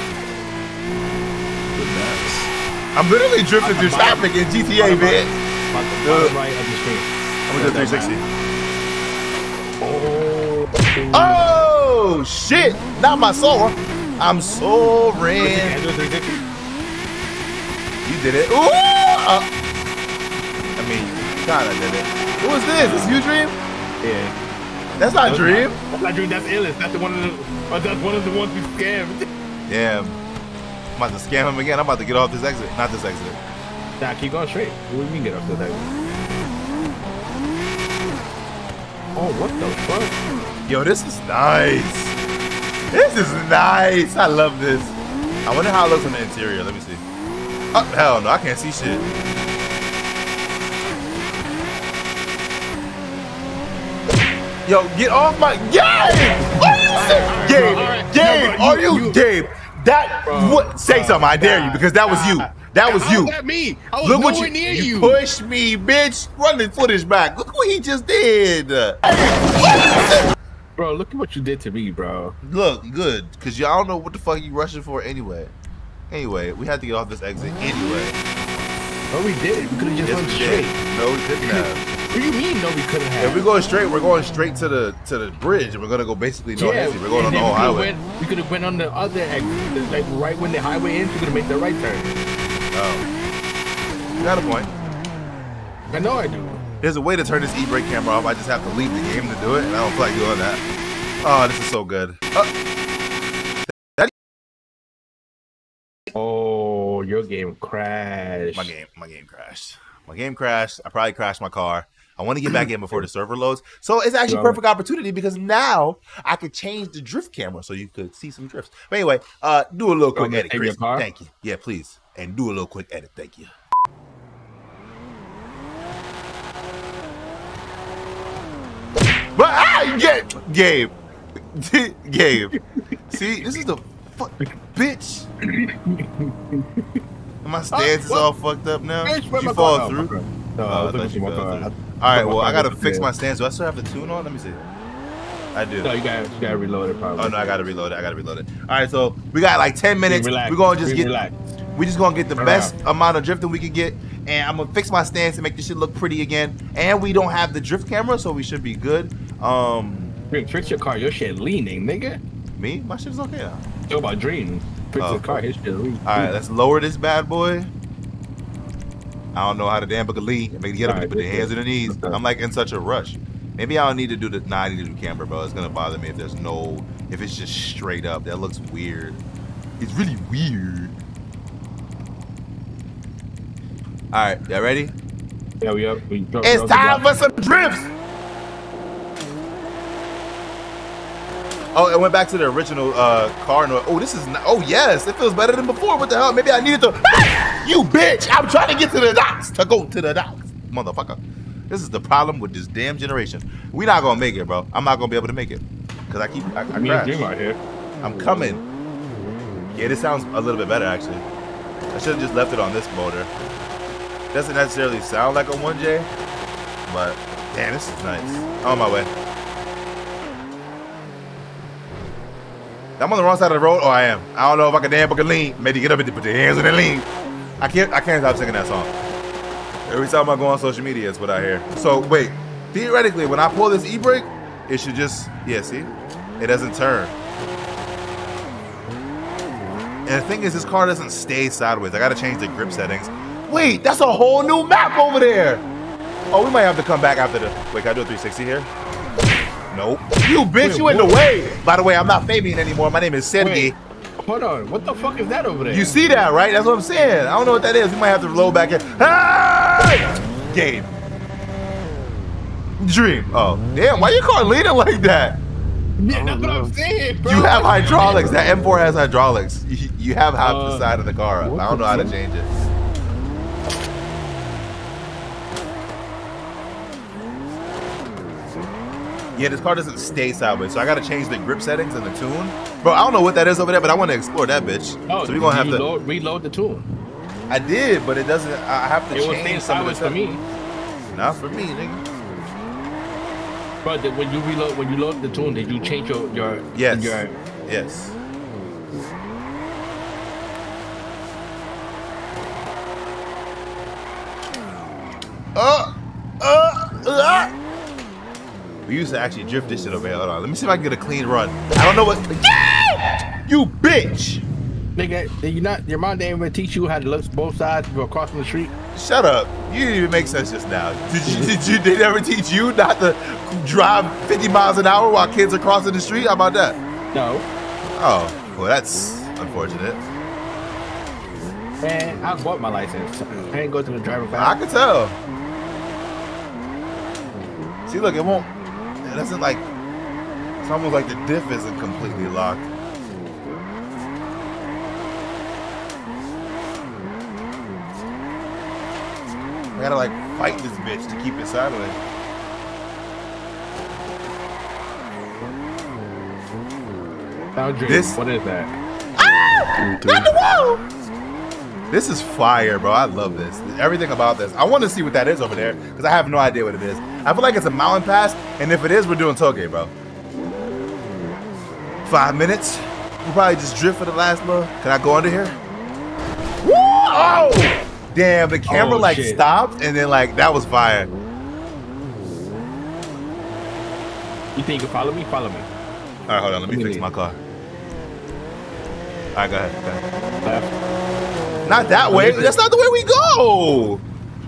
I'm literally drifting through traffic in GTA, man. The right of the screen. I'm gonna do 360. Oh. Oh shit! Not my soul. I'm soaring. Can I do a 360? You did it. Ooh! Uh, I mean, kinda did it. Who is this? Is you Dream? Yeah. That's not Dream. not- That's not Dream. That's Illis. That's the one of the. Oh, that's one of the ones we scammed. Damn. I'm about to scam him again. I'm about to get off this exit. Not this exit. Nah, keep going straight. What do you mean get off the exit? Oh, what the fuck? Yo, this is nice. This is nice. I love this. I wonder how it looks on the interior. Let me see. Oh, hell no. I can't see shit. Yo, get off my game! Are you serious? Gabe, alright. Gabe, No, bro, are you- you, you- Gabe? That what? Say something. I dare you because that was you. That was How you. was that me? I was Look what you, near you you. pushed me, bitch. Run the footage back. Look what he just did. Bro, look at what you did to me, bro. Look, good, because y'all don't know what the fuck you rushing for anyway. Anyway, we had to get off this exit anyway. No, we did. We could have just Yes, went straight. No, we didn't have. What do you mean? No, we couldn't have. If we're going straight, we're going straight to the to the bridge, and we're gonna go basically north. yeah. We're going on the whole we highway. Went, we could have went on the other exit, like right when the highway ends. We could have made the right turn. Oh, you got a point. I know I do. There's a way to turn this e-brake camera off. I just have to leave the game to do it, and I don't feel like doing that. Oh, this is so good. Uh, Oh, your game crashed. my game, my game crashed. My game crashed. I probably crashed my car. I want to get back in before the server loads. So it's actually perfect opportunity because now I could change the drift camera so you could see some drifts. But anyway, uh, do a little quick edit, Chris. Thank you. Yeah, please, and do a little quick edit. Thank you. But ah, get Gabe, (laughs) Gabe. See, this is the fuck, bitch. My stance is all fucked up now. Where you fall through. No, Oh, I I thought you fell through. All right, well, I gotta fix my stance. Do I still have the tune on? Let me see. I do. No, you gotta, you got to reload it probably. Oh no, I gotta reload it. I gotta reload it. All right, so we got like ten minutes. Relax. We're gonna just get. We just gonna get the best amount of drifting we can get, and I'm gonna fix my stance and make this shit look pretty again. And we don't have the drift camera, so we should be good. Um, fix your car. Your shit leaning, nigga. me, my shit's okay now. Talk about Dream. Fix Oh. the car. His shit leaning. All right, let's lower this bad boy. I don't know how to damn book a lead. Make it get up All right, and put the hands in the knees. I'm like in such a rush. Maybe I don't need to do the. Nah, I need to do camera, bro. It's gonna bother me if there's no. If it's just straight up. That looks weird. It's really weird. All right, y'all ready? Yeah, we up. We drove, It's time for some drifts. Oh, it went back to the original uh, car. No- oh, this is. Not, oh, yes, it feels better than before. What the hell? Maybe I needed to. Ah! (laughs) You bitch! I'm trying to get to the docks. To go to the docks, motherfucker. This is the problem with this damn generation. We're not gonna make it, bro. I'm not gonna be able to make it because I keep. I, I Me crash. Out here. I'm coming. Yeah, this sounds a little bit better actually. I should have just left it on this motor. Doesn't necessarily sound like a 1J, but damn, this is nice. On my way. I'm on the wrong side of the road. Oh, I am. I don't know if I can damn book a lean. Maybe get up and put the hands in the lean. I can't. I can't stop singing that song. Every time I go on social media, it's what I hear. So wait, theoretically, when I pull this e-brake, it should just yeah. See, it doesn't turn. And the thing is, this car doesn't stay sideways. I gotta change the grip settings. Wait, that's a whole new map over there. Oh, we might have to come back after the. Wait, can I do a 360 here? Nope. You bitch, Wait, you in the way. By the way, I'm not Fabian anymore. My name is Sergey. Wait. Hold on. What the fuck is that over there? You see that, right? That's what I'm saying. I don't know what that is. We might have to load back in. Hey! Game. Dream. Oh, damn. Why your car leaning like that? Yeah, that's what I'm saying, bro. You have hydraulics. That M4 has hydraulics. You, you have half the Uh, side of the car up. I don't know how to change it. Yeah, this car doesn't stay sideways, so I gotta change the grip settings and the tune. Bro, I don't know what that is over there, but I want to explore that bitch. Oh, so we're gonna have to. load, reload the tune. I did, but it doesn't. I have to It change staying some of the for me. Not for me, nigga. But when you reload, when you load the tune, did you change your your Yes. your Yes. Uh, uh, uh. We used to actually drift this shit over here. Hold on. Let me see if I can get a clean run. I don't know what. You bitch! nigga? You not? Your mom didn't even teach you how to look both sides crossing the street. Shut up. You didn't even make sense just now. Did you, did you, they never teach you not to drive 50 miles an hour while kids are crossing the street? How about that? No, Oh, well, that's unfortunate. man. I bought my license. I ain't go to the driver I can tell. See, look, it won't. It doesn't like. It's almost like the diff isn't completely locked. I gotta like fight this bitch to keep it sideways. Boundary. This- What is that? This is fire, bro. I love this. Everything about this. I want to see what that is over there because I have no idea what it is. I feel like it's a mountain pass, and if it is, we're doing touge, bro. Five minutes. We'll probably just drift for the last little. Can I go under here? Woo! Oh! Damn, the camera Oh, like shit. stopped, and then like that was fire. You think you can follow me? Follow me. All right, hold on. Let me Let me fix leave. my car. All right, go ahead. Go ahead. Not that way. That's not the way we go.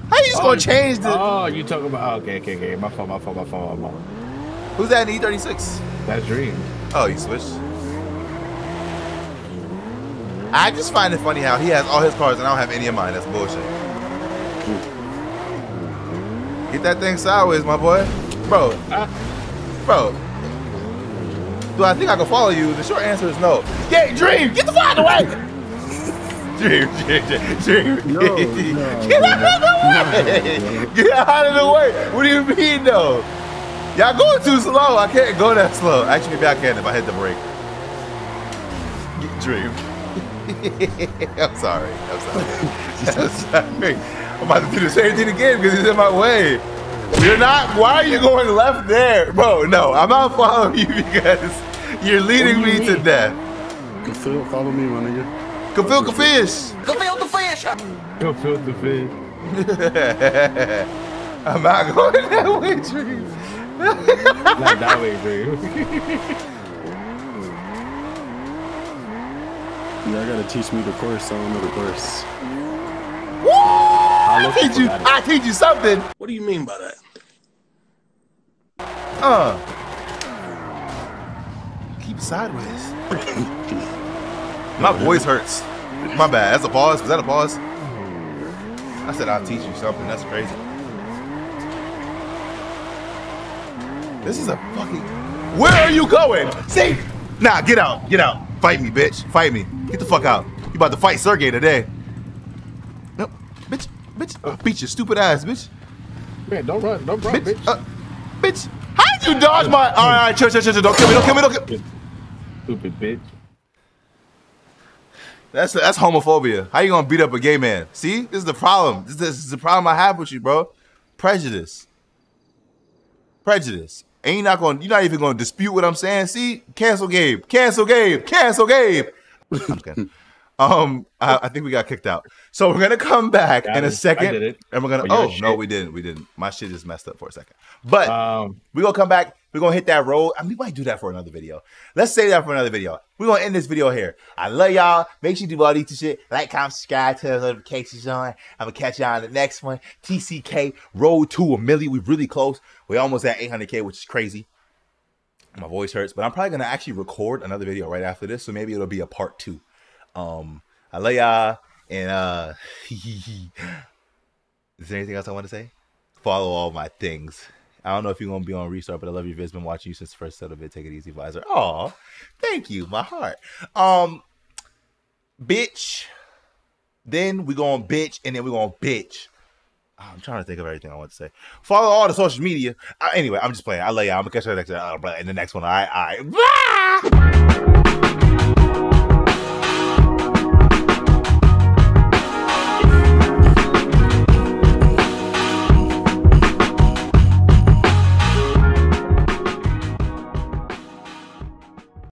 How you just Oh, gonna change the? Oh, you talking about? Okay, okay, okay. My fault. My fault. My fault. My fault. Who's that in E36? That's dream. Oh, you switched. I just find it funny how he has all his cars and I don't have any of mine. That's bullshit. Get that thing sideways, my boy. Bro, Ah. bro. Do I think I can follow you? The short answer is no. Yeah, Dream, get the fuck out of the way! Dream, Dream, Dream, Dream. get out of the way! Get out of the way! What do you mean, though? Y'all going too slow. I can't go that slow. Actually, maybe I can if I hit the brake. Dream. (laughs) I'm sorry. I'm sorry. (laughs) I'm sorry. I'm about to do the same thing again because he's in my way. You're not. Why are you going left there, bro? No, I'm not following you (laughs) because you're leading you me to mean? death. Phil, follow me, my nigga. Kafil Kafish. Go filter fish. (laughs) I'm not going (laughs) that way, Dream. Not that way, dream. (laughs) Yeah, I gotta teach me the course. I don't know the course. I look teach you. I teach you something. What do you mean by that? Uh. Keep sideways. My voice hurts. My bad. That's a pause. Was that a pause? I said I'll teach you something. That's crazy. This is a fucking. Where are you going? See? Nah, get out. Get out. Fight me, bitch. Fight me. Get the fuck out. You about to fight Sergey today. Nope. Bitch. Bitch. I'll beat your stupid ass, bitch. Man, don't run. Don't run, Bitch. bitch. Uh, bitch. How'd you dodge my. All right, all right, chill, chill, chill, chill. Don't kill me. Don't kill me. Don't kill me. Stupid bitch. That's that's homophobia. How you gonna beat up a gay man? See, this is the problem. This, this is the problem I have with you, bro. Prejudice. Prejudice. And you're not gonna You're not even going to dispute what I'm saying. See, cancel Gabe. Cancel Gabe. Cancel Gabe. (laughs) Um, I, I think we got kicked out. So we're gonna come back Got in a second, and we're gonna. Your Oh no, we didn't. We didn't. My shit just messed up for a second. But Um, we're gonna come back. We're gonna hit that road. I mean, we might do that for another video. Let's save that for another video. We're gonna end this video here. I love y'all. Make sure you do all these shit. Like, comment, subscribe, turn notifications on. I'm gonna catch y'all on the next one. TCK Road to a million. We're really close. We're almost at 800k, which is crazy. My voice hurts, but I'm probably gonna actually record another video right after this, so maybe it'll be a part two. Um, I love y'all, and uh, (laughs) is there anything else I want to say? Follow all my things. I don't know if you're gonna be on restart, but I love you. Viz been watching you since the first set of it. Take it easy, visor. Oh, thank you, my heart. Um, bitch. Then we to bitch, and then we to bitch. Oh, I'm trying to think of everything I want to say. Follow all the social media. Uh, anyway, I'm just playing. I lay out. I'm gonna catch you next uh, in the next one. Right. Bye!